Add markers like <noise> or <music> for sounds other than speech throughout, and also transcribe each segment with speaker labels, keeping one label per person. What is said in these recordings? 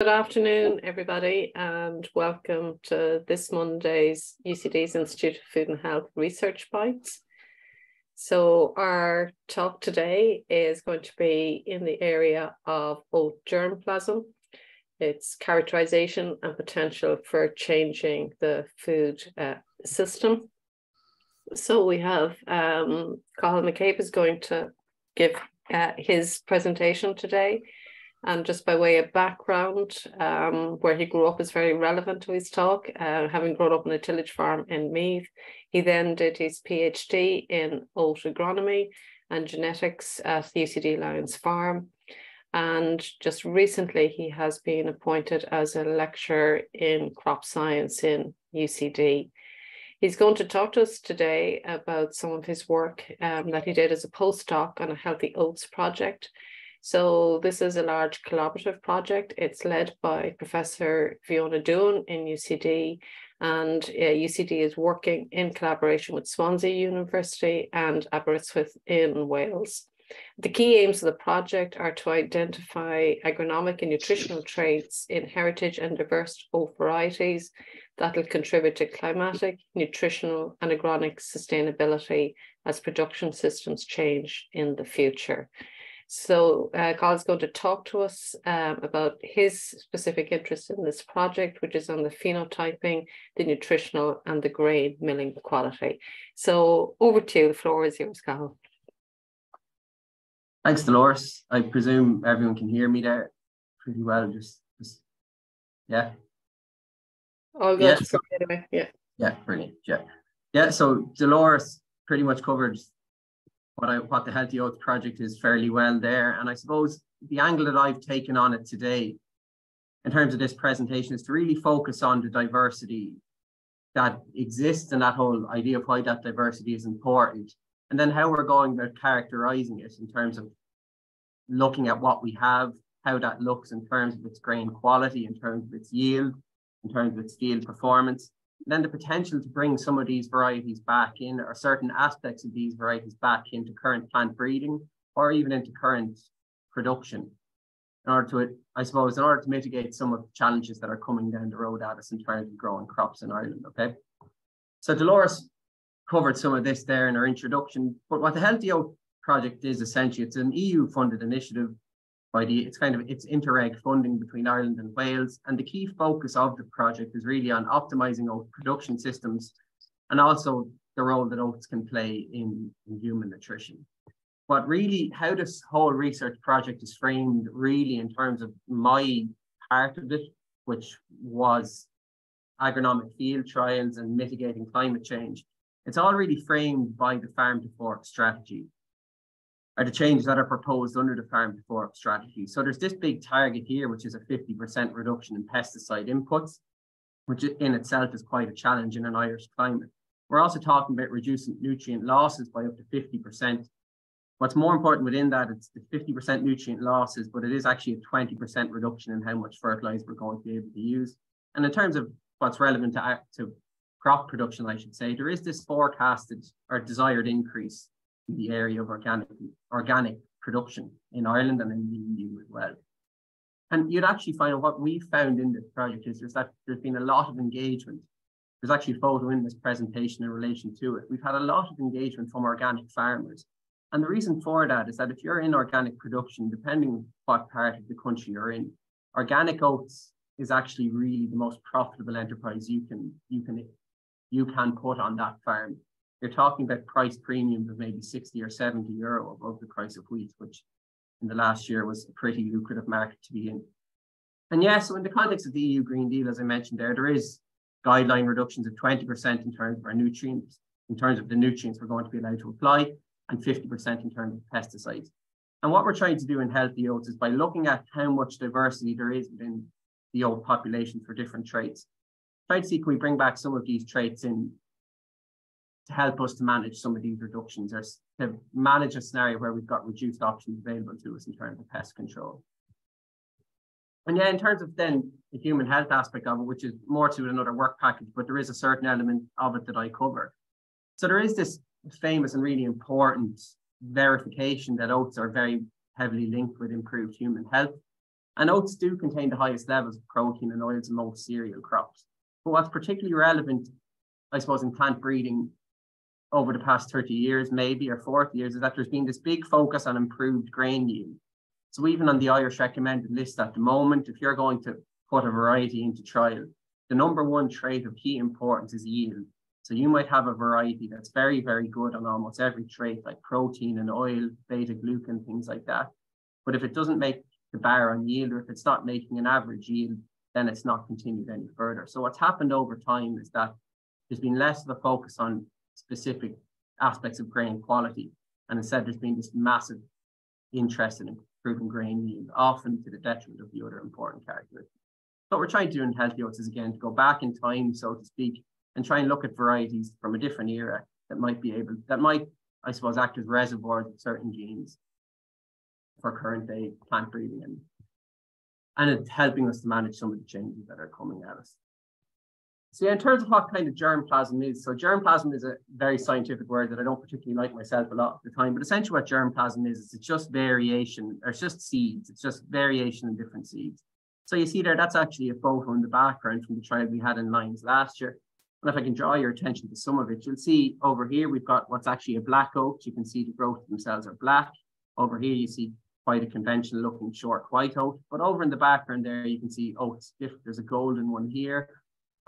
Speaker 1: Good afternoon, everybody, and welcome to this Monday's UCD's Institute of Food and Health Research Bites. So our talk today is going to be in the area of oat germplasm, its characterization and potential for changing the food uh, system. So we have um, McCabe is going to give uh, his presentation today. And just by way of background, um, where he grew up is very relevant to his talk, uh, having grown up on a tillage farm in Meath. He then did his PhD in oat agronomy and genetics at the UCD Lyons Farm. And just recently, he has been appointed as a lecturer in crop science in UCD. He's going to talk to us today about some of his work um, that he did as a postdoc on a healthy oats project so this is a large collaborative project. It's led by Professor Fiona Doohan in UCD and uh, UCD is working in collaboration with Swansea University and Aberystwyth in Wales. The key aims of the project are to identify agronomic and nutritional traits in heritage and diverse oat varieties that will contribute to climatic, nutritional, and agronomic sustainability as production systems change in the future. So uh, Cathal's going to talk to us um, about his specific interest in this project, which is on the phenotyping, the nutritional and the grain milling quality. So over to you, the floor is yours, Cathal.
Speaker 2: Thanks, Dolores. I presume everyone can hear me there pretty well. Just, just yeah.
Speaker 1: All good. Yeah, so, anyway, yeah.
Speaker 2: Yeah, brilliant. Yeah. Yeah, so Dolores pretty much covered what I what the Healthy Oats project is fairly well there. And I suppose the angle that I've taken on it today, in terms of this presentation, is to really focus on the diversity that exists and that whole idea of why that diversity is important, and then how we're going about characterizing it in terms of looking at what we have, how that looks in terms of its grain quality, in terms of its yield, in terms of its field performance, then the potential to bring some of these varieties back in or certain aspects of these varieties back into current plant breeding or even into current production in order to, I suppose, in order to mitigate some of the challenges that are coming down the road at us in terms of growing crops in Ireland, okay? So Dolores covered some of this there in her introduction, but what the Healthy Oat project is essentially, it's an EU funded initiative by the it's kind of it's interreg funding between Ireland and Wales. And the key focus of the project is really on optimizing oat production systems and also the role that oats can play in, in human nutrition. But really, how this whole research project is framed, really, in terms of my part of it, which was agronomic field trials and mitigating climate change, it's all really framed by the farm to fork strategy are the changes that are proposed under the farm to fork strategy. So there's this big target here, which is a 50% reduction in pesticide inputs, which in itself is quite a challenge in an Irish climate. We're also talking about reducing nutrient losses by up to 50%. What's more important within that, it's the 50% nutrient losses, but it is actually a 20% reduction in how much fertilizer we're going to be able to use. And in terms of what's relevant to, to crop production, I should say, there is this forecasted or desired increase the area of organic organic production in Ireland and in the EU as well. And you'd actually find what we found in this project is there's that there's been a lot of engagement. There's actually a photo in this presentation in relation to it. We've had a lot of engagement from organic farmers. And the reason for that is that if you're in organic production, depending what part of the country you're in, organic oats is actually really the most profitable enterprise you can you can you can put on that farm you're talking about price premiums of maybe 60 or 70 euro above the price of wheat, which in the last year was a pretty lucrative market to be in. And yeah, so in the context of the EU Green Deal, as I mentioned there, there is guideline reductions of 20% in terms of our nutrients, in terms of the nutrients we're going to be allowed to apply, and 50% in terms of pesticides. And what we're trying to do in healthy oats is by looking at how much diversity there is within the oat population for different traits, try to see can we bring back some of these traits in to help us to manage some of these reductions or to manage a scenario where we've got reduced options available to us in terms of pest control. And yeah, in terms of then the human health aspect of it, which is more to another work package, but there is a certain element of it that I cover. So there is this famous and really important verification that oats are very heavily linked with improved human health. And oats do contain the highest levels of protein and oils most cereal crops. But what's particularly relevant, I suppose, in plant breeding over the past 30 years, maybe, or 40 years, is that there's been this big focus on improved grain yield. So even on the Irish recommended list at the moment, if you're going to put a variety into trial, the number one trait of key importance is yield. So you might have a variety that's very, very good on almost every trait, like protein and oil, beta glucan, things like that. But if it doesn't make the bar on yield, or if it's not making an average yield, then it's not continued any further. So what's happened over time is that there's been less of a focus on specific aspects of grain quality. And instead, there's been this massive interest in improving grain yield, often to the detriment of the other important characteristics. What we're trying to do in healthy oats is again to go back in time, so to speak, and try and look at varieties from a different era that might be able, that might, I suppose, act as reservoirs of certain genes for current day plant breeding and and it's helping us to manage some of the changes that are coming at us. So in terms of what kind of germplasm is, so germplasm is a very scientific word that I don't particularly like myself a lot of the time, but essentially what germplasm is, is it's just variation, or it's just seeds, it's just variation in different seeds. So you see there, that's actually a photo in the background from the trial we had in Lyons last year. And if I can draw your attention to some of it, you'll see over here, we've got what's actually a black oat. You can see the growth themselves are black. Over here, you see quite a conventional looking short white oat. But over in the background there, you can see oh, oats. There's a golden one here,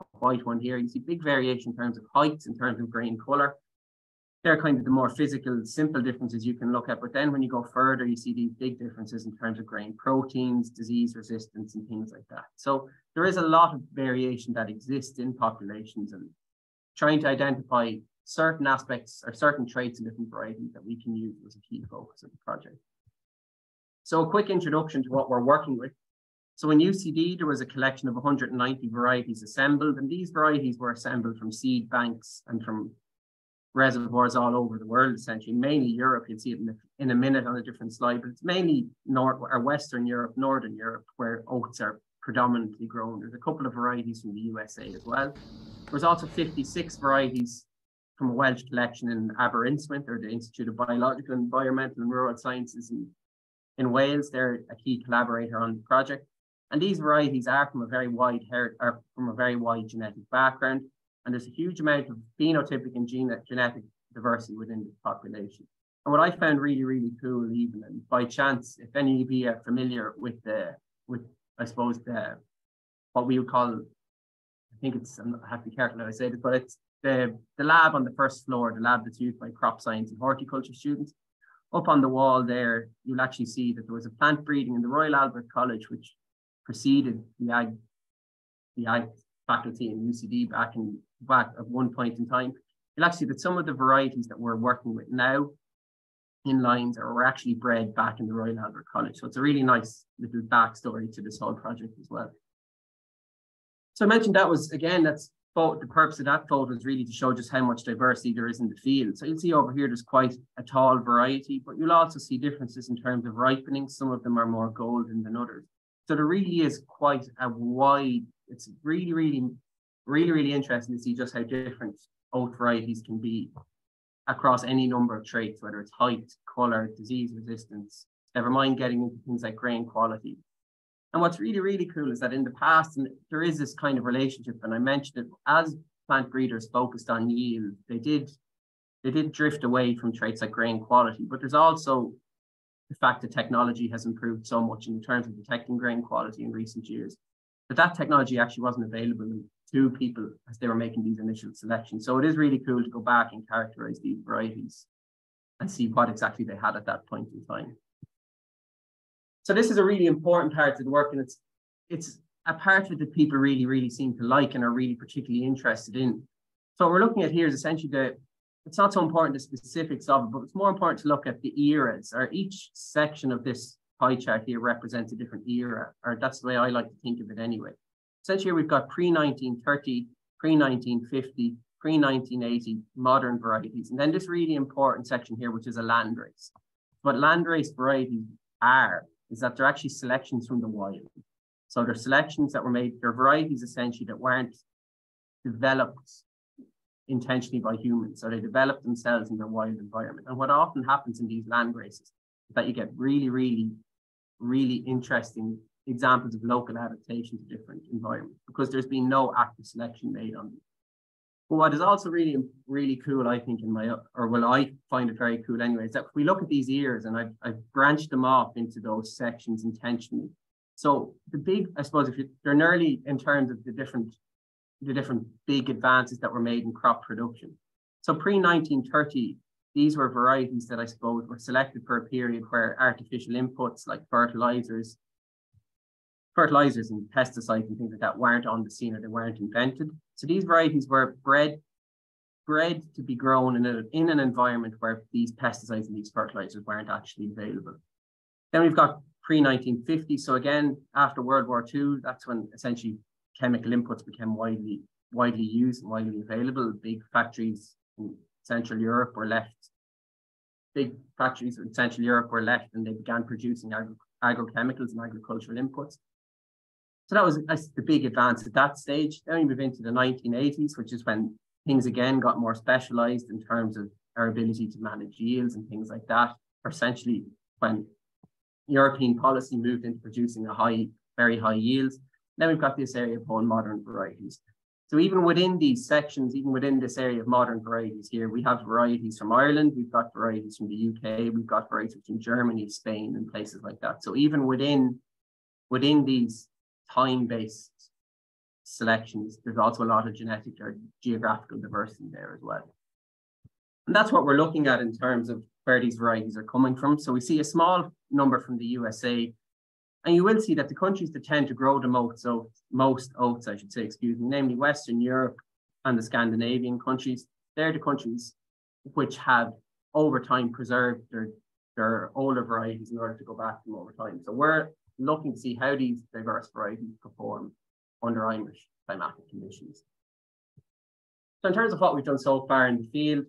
Speaker 2: a white one here. You see big variation in terms of heights, in terms of grain color. They're kind of the more physical, simple differences you can look at. But then when you go further, you see these big differences in terms of grain proteins, disease resistance, and things like that. So there is a lot of variation that exists in populations and trying to identify certain aspects or certain traits in different varieties that we can use as a key focus of the project. So a quick introduction to what we're working with. So in UCD, there was a collection of 190 varieties assembled, and these varieties were assembled from seed banks and from reservoirs all over the world, essentially, mainly Europe. You'll see it in a, in a minute on a different slide, but it's mainly North or Western Europe, Northern Europe, where oats are predominantly grown. There's a couple of varieties from the USA as well. There's also 56 varieties from a Welsh collection in Aberystwyth, or the Institute of Biological, Environmental and Rural Sciences in in Wales, they're a key collaborator on the project. And these varieties are from a very wide are from a very wide genetic background. And there's a huge amount of phenotypic and gene- genetic diversity within the population. And what I found really, really cool, even and by chance, if any of you are familiar with the, with I suppose the, what we would call, I think it's, I'm, I have to be careful how I say this, but it's the, the lab on the first floor, the lab that's used by crop science and horticulture students up on the wall there, you'll actually see that there was a plant breeding in the Royal Albert College, which preceded the ag, the ag faculty in UCD back in back at one point in time. You'll actually that some of the varieties that we're working with now in Lyons are actually bred back in the Royal Albert College. So it's a really nice little backstory to this whole project as well. So I mentioned that was again, that's the purpose of that photo is really to show just how much diversity there is in the field. So you'll see over here, there's quite a tall variety, but you'll also see differences in terms of ripening. Some of them are more golden than others. So there really is quite a wide, it's really, really, really, really interesting to see just how different oat varieties can be across any number of traits, whether it's height, color, disease resistance, never mind getting into things like grain quality. And what's really, really cool is that in the past, and there is this kind of relationship, and I mentioned it as plant breeders focused on yield, they did they did drift away from traits like grain quality, but there's also the fact that technology has improved so much in terms of detecting grain quality in recent years. But that technology actually wasn't available to people as they were making these initial selections. So it is really cool to go back and characterize these varieties and see what exactly they had at that point in time. So this is a really important part of the work, and it's it's a part of it that people really, really seem to like and are really particularly interested in. So what we're looking at here is essentially the it's not so important the specifics of it, but it's more important to look at the eras, or each section of this pie chart here represents a different era, or that's the way I like to think of it anyway. Essentially, we've got pre-1930, pre-1950, pre-1980 modern varieties, and then this really important section here, which is a landrace. What landrace varieties are is that they're actually selections from the wild. So they're selections that were made, they're varieties essentially that weren't developed intentionally by humans. So they develop themselves in their wild environment. And what often happens in these land races is that you get really, really, really interesting examples of local adaptation to different environments because there's been no active selection made on them. But what is also really, really cool, I think, in my, or well, I find it very cool anyway, is that if we look at these ears and I've, I've branched them off into those sections intentionally. So the big, I suppose, if you, they're nearly in terms of the different, the different big advances that were made in crop production. So pre 1930, these were varieties that I suppose were selected for a period where artificial inputs like fertilizers, fertilizers and pesticides and things like that weren't on the scene or they weren't invented. So these varieties were bred, bred to be grown in, a, in an environment where these pesticides and these fertilizers weren't actually available. Then we've got pre-1950. So again, after World War II, that's when essentially chemical inputs became widely widely used and widely available. Big factories in Central Europe were left. Big factories in Central Europe were left and they began producing agro agrochemicals and agricultural inputs. So that was that's the big advance at that stage. Then we move into the 1980s, which is when things again got more specialized in terms of our ability to manage yields and things like that. Essentially, when European policy moved into producing a high, very high yields, then we've got this area of whole modern varieties. So even within these sections, even within this area of modern varieties here, we have varieties from Ireland, we've got varieties from the UK, we've got varieties from Germany, Spain, and places like that. So even within within these time-based selections, there's also a lot of genetic or geographical diversity there as well. And that's what we're looking at in terms of where these varieties are coming from. So we see a small number from the USA, and you will see that the countries that tend to grow the most, so most oats, I should say, excuse me, namely Western Europe and the Scandinavian countries, they're the countries which have over time preserved their, their older varieties in order to go back to them over time. So we're looking to see how these diverse varieties perform under Irish climatic conditions. So in terms of what we've done so far in the field,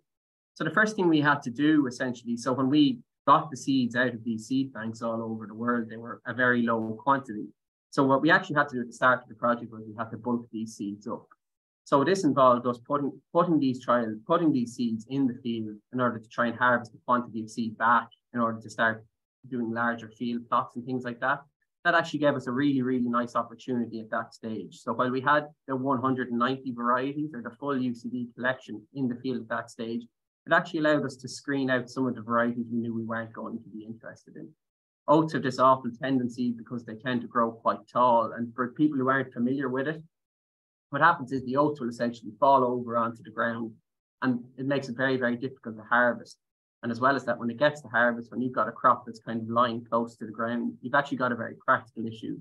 Speaker 2: so the first thing we had to do essentially, so when we got the seeds out of these seed banks all over the world, they were a very low quantity. So what we actually had to do at the start of the project was we had to bulk these seeds up. So this involved us putting putting these trials, putting these seeds in the field in order to try and harvest the quantity of seed back in order to start doing larger field plots and things like that that actually gave us a really, really nice opportunity at that stage. So while we had the 190 varieties or the full UCD collection in the field at that stage, it actually allowed us to screen out some of the varieties we knew we weren't going to be interested in. Oats have this awful tendency because they tend to grow quite tall. And for people who aren't familiar with it, what happens is the oats will essentially fall over onto the ground and it makes it very, very difficult to harvest. And as well as that, when it gets to harvest, when you've got a crop that's kind of lying close to the ground, you've actually got a very practical issue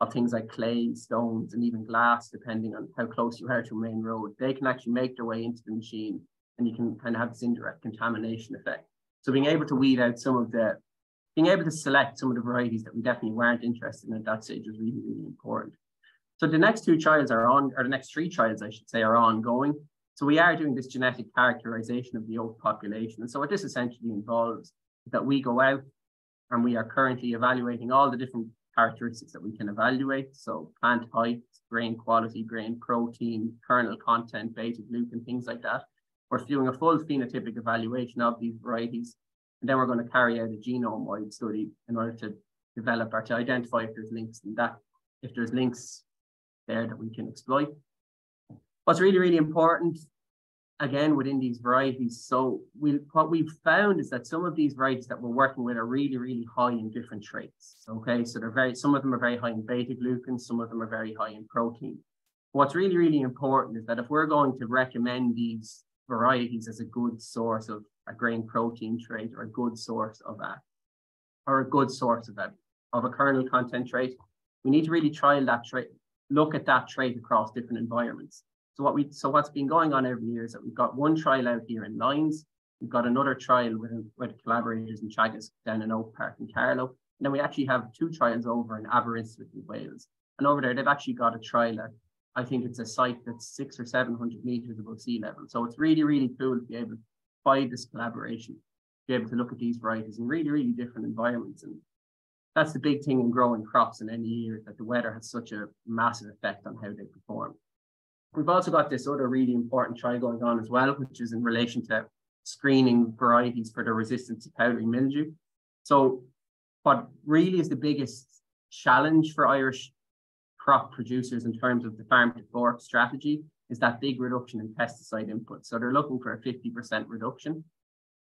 Speaker 2: of things like clay, stones, and even glass, depending on how close you are to a main road. They can actually make their way into the machine and you can kind of have this indirect contamination effect. So being able to weed out some of the, being able to select some of the varieties that we definitely weren't interested in at that stage was really, really important. So the next two trials are on, or the next three trials, I should say, are ongoing. So we are doing this genetic characterization of the oat population. And so what this essentially involves is that we go out and we are currently evaluating all the different characteristics that we can evaluate. So plant height, grain quality, grain protein, kernel content, beta glucan, things like that. We're doing a full phenotypic evaluation of these varieties. And then we're going to carry out a genome-wide study in order to develop or to identify if there's links in that, if there's links there that we can exploit. What's really, really important, again, within these varieties, so we what we've found is that some of these varieties that we're working with are really, really high in different traits. Okay, so they're very, some of them are very high in beta glucan, some of them are very high in protein. What's really, really important is that if we're going to recommend these varieties as a good source of a grain protein trait or a good source of a, or a good source of a, of a kernel content trait, we need to really trial that trait, look at that trait across different environments. So what we so what's been going on every year is that we've got one trial out here in Lyons, we've got another trial with, with collaborators in Teagasc down in Oak Park in Carlow, and then we actually have two trials over in Aberystwyth in Wales. And over there, they've actually got a trial I think it's a site that's six or 700 meters above sea level. So it's really, really cool to be able to find this collaboration, be able to look at these varieties in really, really different environments. And that's the big thing in growing crops in any year, that the weather has such a massive effect on how they perform. We've also got this other really important trial going on as well, which is in relation to screening varieties for their resistance to powdery mildew. So what really is the biggest challenge for Irish crop producers in terms of the farm to fork strategy is that big reduction in pesticide input. So they're looking for a 50% reduction.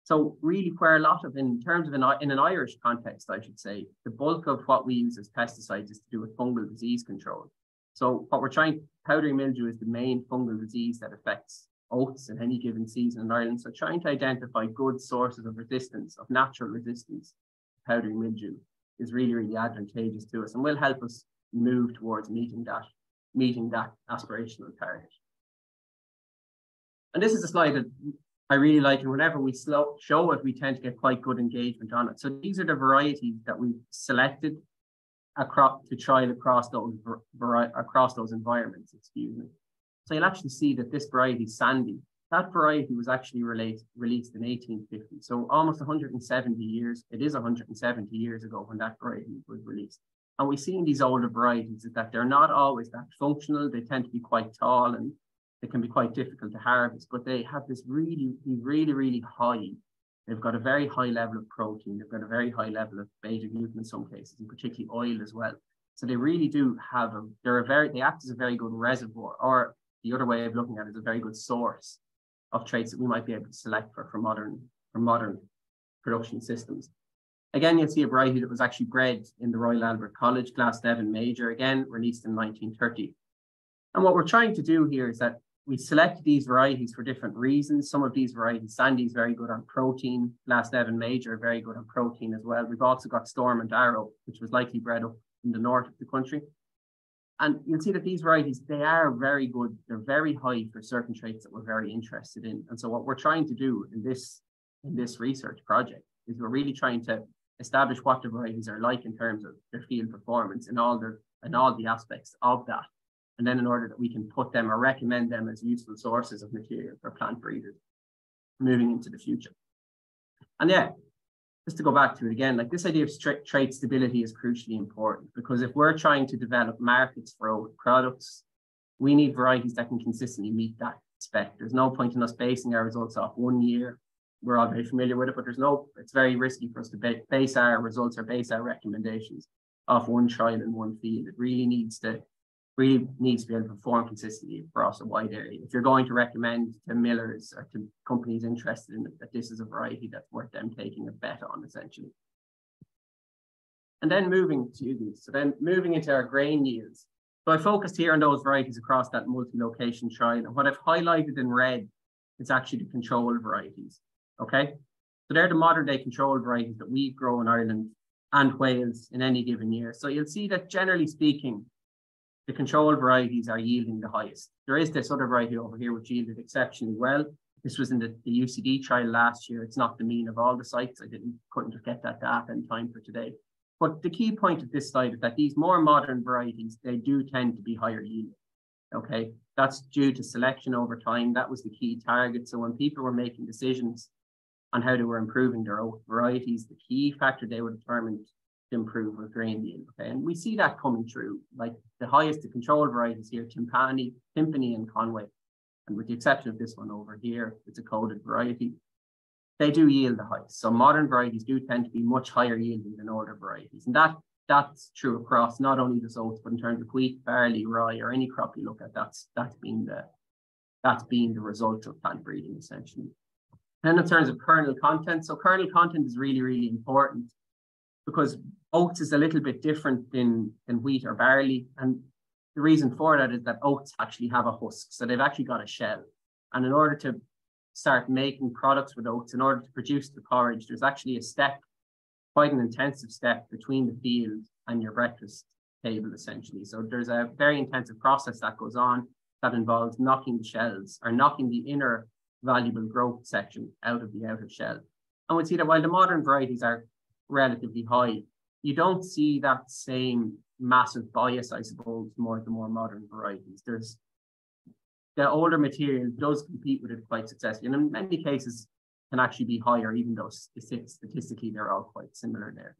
Speaker 2: So really where a lot of, in terms of an, in an Irish context, I should say, the bulk of what we use as pesticides is to do with fungal disease control. So what we're trying, powdery mildew is the main fungal disease that affects oats in any given season in Ireland. So trying to identify good sources of resistance, of natural resistance to powdery mildew is really, really advantageous to us and will help us move towards meeting that, meeting that aspirational target. And this is a slide that I really like, and whenever we slow, show it, we tend to get quite good engagement on it. So these are the varieties that we've selected across to trial across those across those environments. Excuse me. So you'll actually see that this variety, Sandy, that variety was actually released released in 1850. So almost 170 years. It is 170 years ago when that variety was released. And we see in these older varieties that they're not always that functional. They tend to be quite tall and they can be quite difficult to harvest, but they have this really, really, really high. They've got a very high level of protein. They've got a very high level of beta glucan in some cases, and particularly oil as well. So they really do have a. They're a very. They act as a very good reservoir, or the other way of looking at it is a very good source of traits that we might be able to select for for modern for modern production systems. Again, you'll see a variety that was actually bred in the Royal Albert College, Glasnevin Major, again released in 1930. And what we're trying to do here is that we select these varieties for different reasons. Some of these varieties, Sandy is very good on protein. Glasnevin Major, very good on protein as well. We've also got Stormont Arrow, which was likely bred up in the north of the country. And you'll see that these varieties, they are very good. They're very high for certain traits that we're very interested in. And so what we're trying to do in this, in this research project is we're really trying to establish what the varieties are like in terms of their field performance and all their and all the aspects of that and then in order that we can put them or recommend them as useful sources of material for plant breeders moving into the future. And yeah, just to go back to it again, like this idea of strict trait stability is crucially important because if we're trying to develop markets for our products, we need varieties that can consistently meet that spec. There's no point in us basing our results off one year. We're all very familiar with it, but there's no, it's very risky for us to base our results or base our recommendations off one trial in one field. It really needs to really needs to be able to perform consistently across a wide area. If you're going to recommend to millers or to companies interested in it, that this is a variety that's worth them taking a bet on, essentially. And then moving to these, so then moving into our grain yields. So I focused here on those varieties across that multi-location trial. And what I've highlighted in red is actually the control varieties. Okay. So they're the modern day control varieties that we grow in Ireland and Wales in any given year. So you'll see that generally speaking, the controlled varieties are yielding the highest. There is this other variety over here which yielded exceptionally well. This was in the, the UCD trial last year. It's not the mean of all the sites. I didn't couldn't get that data in time for today. But the key point of this slide is that these more modern varieties, they do tend to be higher yielding. Okay, that's due to selection over time. That was the key target. So when people were making decisions on how they were improving their own varieties, the key factor they were determined to improve with grain yield. Okay, and we see that coming through. Like the highest the control varieties here, Timpani, Timpani and Conway. And with the exception of this one over here, it's a coded variety. They do yield the highest. So modern varieties do tend to be much higher yielding than older varieties. And that that's true across not only the oats, but in terms of wheat, barley, rye, or any crop you look at, that's that's been the that's been the result of plant breeding essentially. Then in terms of kernel content, so kernel content is really, really important because oats is a little bit different than, than wheat or barley. And the reason for that is that oats actually have a husk. So they've actually got a shell. And in order to start making products with oats, in order to produce the porridge, there's actually a step, quite an intensive step between the field and your breakfast table, essentially. So there's a very intensive process that goes on that involves knocking the shells or knocking the inner valuable growth section out of the outer shell. And we see that while the modern varieties are relatively high. You don't see that same massive bias, I suppose, more the more modern varieties. There's the older material does compete with it quite successfully, and in many cases can actually be higher, even though statistically they're all quite similar there.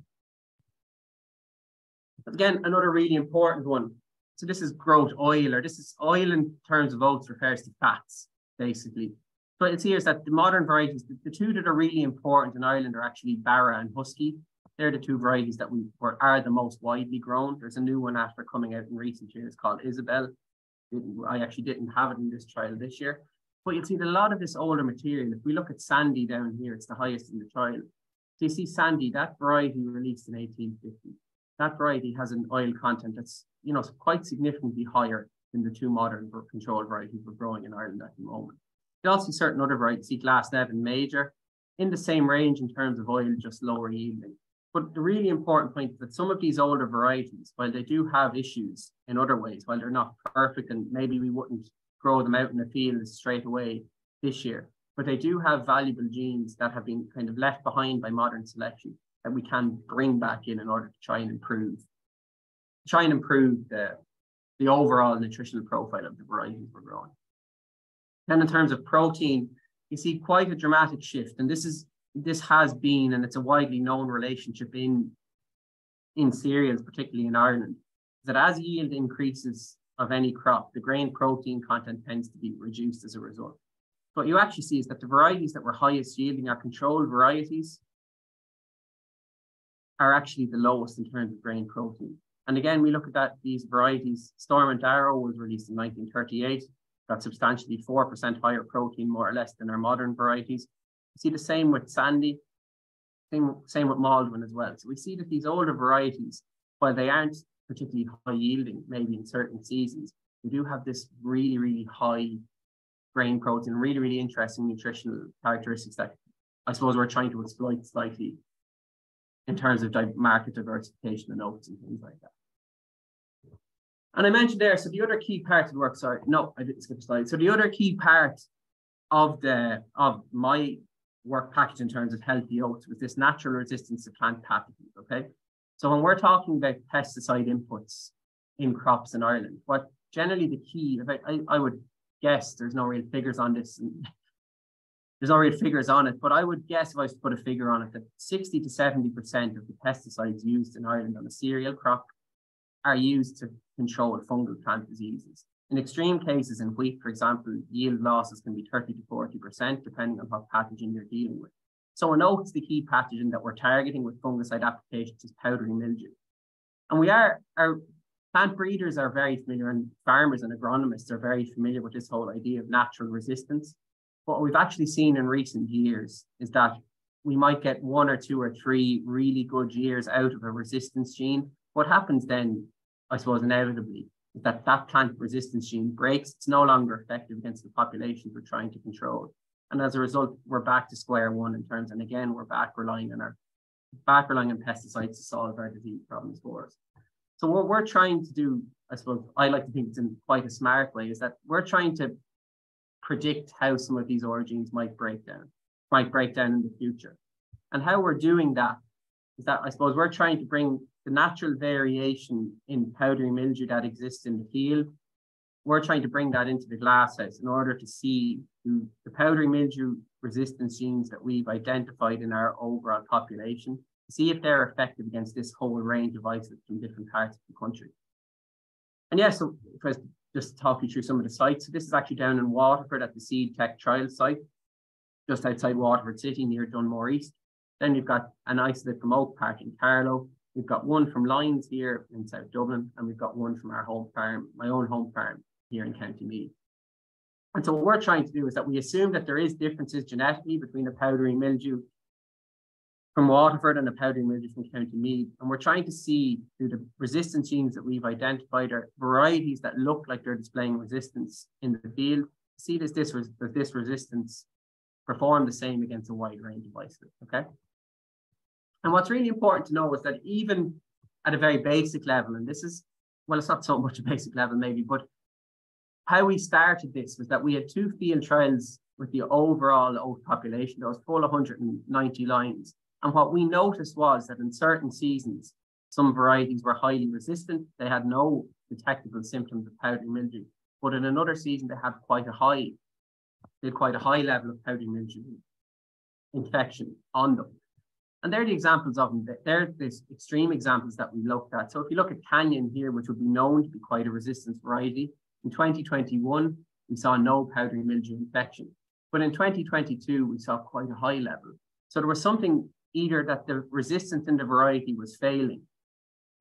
Speaker 2: But again, another really important one. So this is growth oil, or this is oil in terms of oats refers to fats, basically. But it's here is that the modern varieties, the, the, two that are really important in Ireland are actually Barra and Husky. they're the two varieties that we were, are the most widely grown. There's a new one after coming out in recent years called Isabel. I actually didn't have it in this trial this year. But you'll see that a lot of this older material. If we look at Sandy down here, it's the highest in the trial. So you see Sandy, that variety released in 1850. That variety has an oil content that's you know quite significantly higher than the two modern controlled varieties we're growing in Ireland at the moment. You also see certain other varieties, see Glasnevin Major, in the same range in terms of oil, just lower yielding. But the really important point is that some of these older varieties, while they do have issues in other ways, while they're not perfect and maybe we wouldn't grow them out in the field straight away this year, but they do have valuable genes that have been kind of left behind by modern selection that we can bring back in in order to try and improve, try and improve the, the overall nutritional profile of the varieties we're growing. Then in terms of protein, you see quite a dramatic shift. And this is this has been, and it's a widely known relationship in, in cereals, particularly in Ireland, that as yield increases of any crop, the grain protein content tends to be reduced as a result. What you actually see is that the varieties that were highest yielding, our controlled varieties, are actually the lowest in terms of grain protein. And again, we look at that these varieties. Stormont Arrow was released in 1938, got substantially 4% higher protein, more or less, than our modern varieties see the same with Sandy, same, same with Maldwin as well. So we see that these older varieties, while they aren't particularly high yielding, maybe in certain seasons, we do have this really, really high grain protein, really, really interesting nutritional characteristics that I suppose we're trying to exploit slightly in terms of market diversification and oats and things like that. And I mentioned there, so the other key part of the work, sorry, no, I didn't skip a slide. So the other key part of the of my work package in terms of healthy oats was this natural resistance to plant pathogens. Okay. So when we're talking about pesticide inputs in crops in Ireland, what generally the key, if I, I, I would guess there's no real figures on this and <laughs> there's no real figures on it, but I would guess if I was to put a figure on it that 60 to 70% of the pesticides used in Ireland on a cereal crop are used to control fungal plant diseases. In extreme cases in wheat, for example, yield losses can be 30 to 40%, depending on what pathogen you're dealing with. So in oats, the key pathogen that we're targeting with fungicide applications is powdery mildew. And we are, our plant breeders are very familiar and farmers and agronomists are very familiar with this whole idea of natural resistance. What we've actually seen in recent years is that we might get one or two or three really good years out of a resistance gene. What happens then, I suppose, inevitably that that plant resistance gene breaks, it's no longer effective against the populations we're trying to control. And as a result, we're back to square one in terms, and again, we're back relying on our back relying on pesticides to solve our disease problems for us. So what we're trying to do, I suppose I like to think it's in quite a smart way, is that we're trying to predict how some of these origins might break down, might break down in the future. And how we're doing that is that I suppose we're trying to bring the natural variation in powdery mildew that exists in the field, we're trying to bring that into the glasshouse in order to see the powdery mildew resistance genes that we've identified in our overall population, see if they're effective against this whole range of isolates from different parts of the country. And yeah, so if I just talk you through some of the sites. So this is actually down in Waterford at the Seed Tech trial site, just outside Waterford City near Dunmore East. Then you've got an isolate from Oak Park in Carlow. We've got one from Lyons here in South Dublin, and we've got one from our home farm, my own home farm here in County Meath. And so what we're trying to do is that we assume that there is differences genetically between a powdery mildew from Waterford and a powdery mildew from County Meath. And we're trying to see through the resistance genes that we've identified are varieties that look like they're displaying resistance in the field. See does this, does this resistance perform the same against a wide range of isolates, okay? And what's really important to know is that even at a very basic level, and this is, well, it's not so much a basic level maybe, but how we started this was that we had two field trials with the overall oat population, those full 190 lines. And what we noticed was that in certain seasons, some varieties were highly resistant. They had no detectable symptoms of powdery mildew. But in another season, they had quite a high, they had quite a high level of powdery mildew infection on them. And they're the examples of them. They're the extreme examples that we looked at. So if you look at Canyon here, which would be known to be quite a resistant variety, in 2021, we saw no powdery mildew infection. But in 2022, we saw quite a high level. So there was something either that the resistance in the variety was failing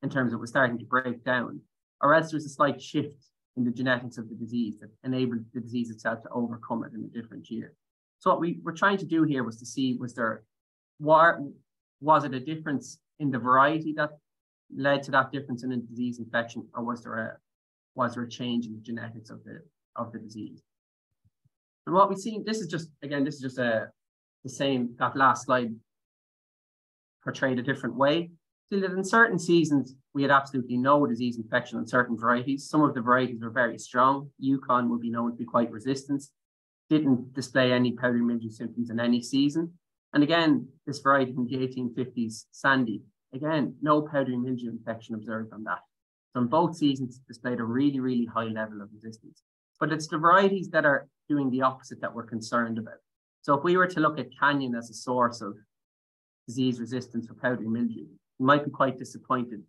Speaker 2: in terms of it was starting to break down, or else there was a slight shift in the genetics of the disease that enabled the disease itself to overcome it in a different year. So what we were trying to do here was to see was there war, was it a difference in the variety that led to that difference in a disease infection, or was there a was there a change in the genetics of the of the disease? And what we see, this is just again, this is just a the same that last slide portrayed a different way. So that in certain seasons we had absolutely no disease infection on certain varieties. Some of the varieties were very strong. Yukon would be known to be quite resistant. Didn't display any powdery mildew symptoms in any season. And again, this variety from the 1850s, Sandy, again, no powdery mildew infection observed on that. So in both seasons displayed a really, really high level of resistance. But it's the varieties that are doing the opposite that we're concerned about. So if we were to look at Canyon as a source of disease resistance for powdery mildew, we might be quite disappointed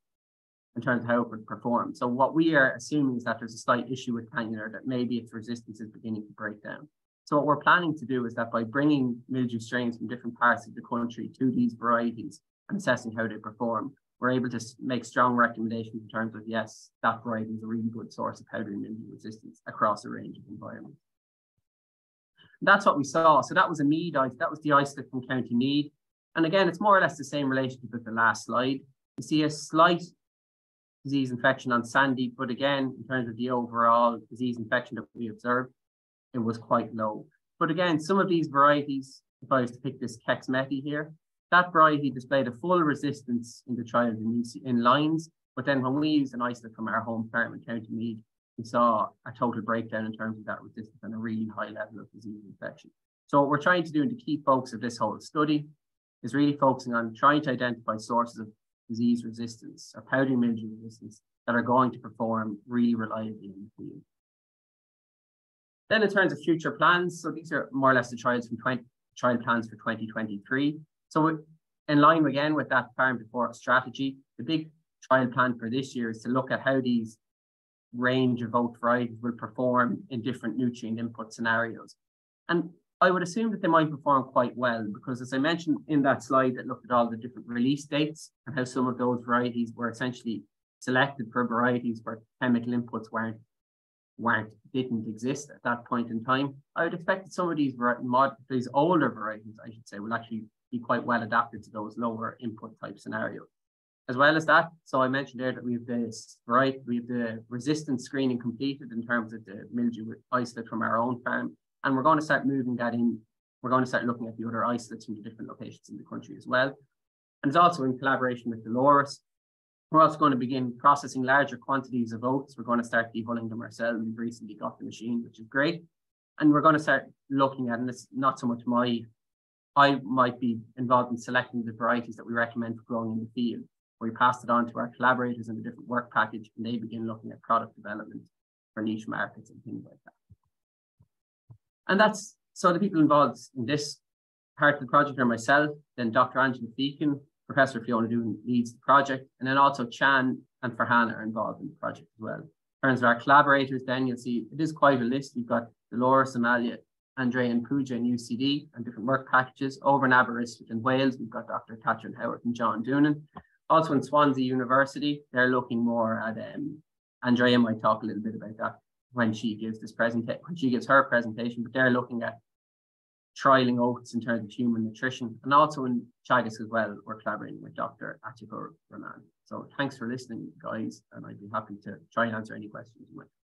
Speaker 2: in terms of how it would perform. So what we are assuming is that there's a slight issue with Canyon or that maybe its resistance is beginning to break down. So what we're planning to do is that by bringing mildew strains from different parts of the country to these varieties and assessing how they perform, we're able to make strong recommendations in terms of yes, that variety is a really good source of powdery mildew resistance across a range of environments. And that's what we saw. So that was a Meath ice, that was the isolate from County Meath. And again, it's more or less the same relationship with the last slide. You see a slight disease infection on Sandy, but again, in terms of the overall disease infection that we observed, it was quite low. But again, some of these varieties, if I was to pick this Kexmeti here, that variety displayed a full resistance in the trial in, in Lyons, but then when we used an isolate from our home farm in County Meath, we saw a total breakdown in terms of that resistance and a really high level of disease infection. So what we're trying to do in the key focus of this whole study is really focusing on trying to identify sources of disease resistance or powdery mildew resistance that are going to perform really reliably in the field. Then in terms of future plans, so these are more or less the trials from 20, trial plans for 2023. So in line again with that farm to fork strategy, the big trial plan for this year is to look at how these range of oat varieties will perform in different nutrient input scenarios. And I would assume that they might perform quite well because as I mentioned in that slide that looked at all the different release dates and how some of those varieties were essentially selected for varieties where chemical inputs weren't weren't didn't exist at that point in time. I would expect that some of these mod these older varieties, I should say, will actually be quite well adapted to those lower input type scenarios. As well as that, so I mentioned there that we have this right, we have the resistance screening completed in terms of the mildew isolate from our own farm, and we're going to start moving that in. We're going to start looking at the other isolates from the different locations in the country as well. And it's also in collaboration with Dolores. We're also going to begin processing larger quantities of oats. We're going to start dehulling them ourselves. We've recently got the machine, which is great. And we're going to start looking at, and it's not so much my I might be involved in selecting the varieties that we recommend for growing in the field. We pass it on to our collaborators in a different work package and they begin looking at product development for niche markets and things like that. And that's so the people involved in this part of the project are myself, then Dr. Angela Feakin, Professor Fiona Doohan leads the project, and then also Chan and Farhana are involved in the project as well. In terms of our collaborators, then you'll see it is quite a list. We've got Dolores Amalia Andre and Pooja in UCD and different work packages. Over in Aberystwyth in Wales, we've got Dr. Catherine Howarth and John Doonan. Also in Swansea University, they're looking more at, um, Andrea might talk a little bit about that when she gives this presentation, when she gives her presentation, but they're looking at trialing oats in terms of human nutrition. And also in Teagasc as well, we're collaborating with Dr. Atikur Rahman. So thanks for listening, guys, and I'd be happy to try and answer any questions you might